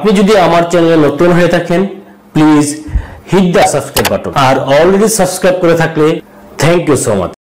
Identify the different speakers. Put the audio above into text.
Speaker 1: আপনি যদি আমার চ্যানেলে নতুন হয়ে থাকেন please hit the subscribe button R already subscribe করে থাকলে thank you so much